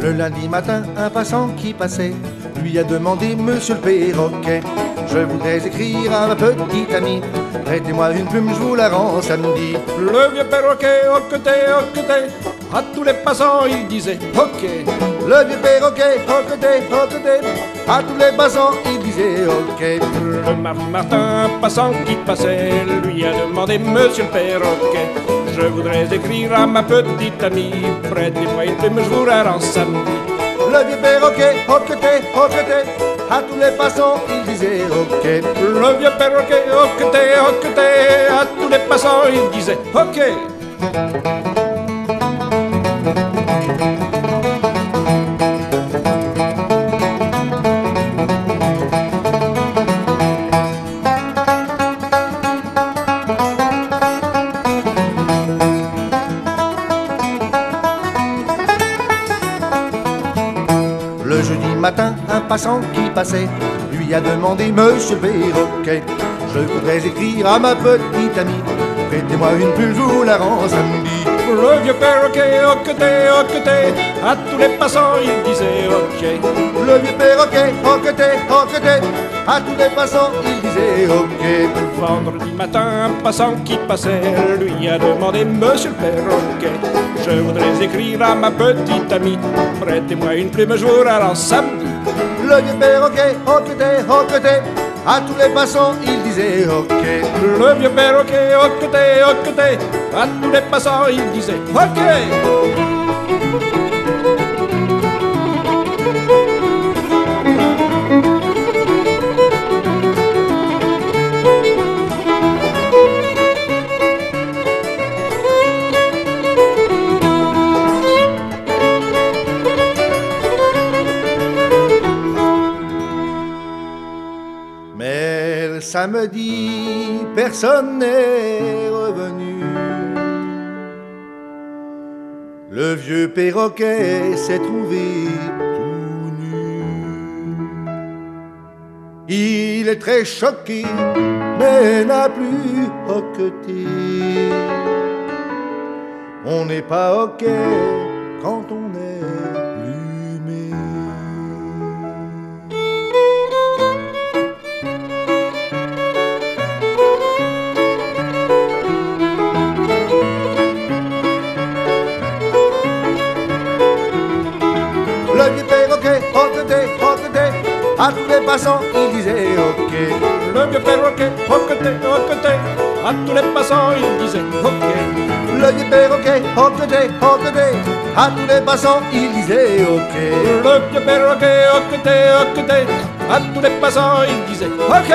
Le lundi matin, un passant qui passait lui a demandé Monsieur le perroquet, je voudrais écrire à ma petite amie. Prêtez-moi une plume, je vous la rends samedi. Le vieux perroquet, hoqueté, hoqueté, à tous les passants il disait ok. Le vieux perroquet, hoqueté, hoqueté, à tous les passants il disait ok. Le un passant qui passait lui a demandé Monsieur le perroquet, je voudrais écrire à ma petite amie. Prêtez-moi une plume, je vous la rends samedi. Le vieux perroquet, hoqueté, hoqueté, à tous les passants il disait ok. Le vieux perroquet, hoqueté, hoqueté, à tous les passants il disait ok. Matin, un passant qui passait lui a demandé Monsieur perroquet, je voudrais écrire à ma petite amie. Prêtez-moi une plume, je vous la rends samedi. Le vieux perroquet, hoqueté, hoqueté, à tous les passants il disait ok. Le vieux perroquet, hoqueté, hoqueté, à tous les passants il disait ok. Vendredi matin, un passant qui passait lui a demandé Monsieur le perroquet, je voudrais écrire à ma petite amie. Prêtez-moi une plume, je vous la samedi. Le vieux perroquet, hoqueté, hoqueté, à tous les passants il disait ok. Le vieux perroquet, hoqueté, hoqueté, à tous les passants il disait ok. Samedi, personne n'est revenu. Le vieux perroquet s'est trouvé tout nu. Il est très choqué, mais n'a plus hoqueté. On n'est pas ok quand on est perroquet, hoqueté, hoqueté, à tous les passants il disait ok. Le vieux perroquet, hoqueté, hoqueté, à tous les passants il disait ok. Le vieux perroquet, hoqueté, hoqueté, à tous les passants il disait ok. Le vieux perroquet, hoqueté, hoqueté, à tous les passants il disait ok.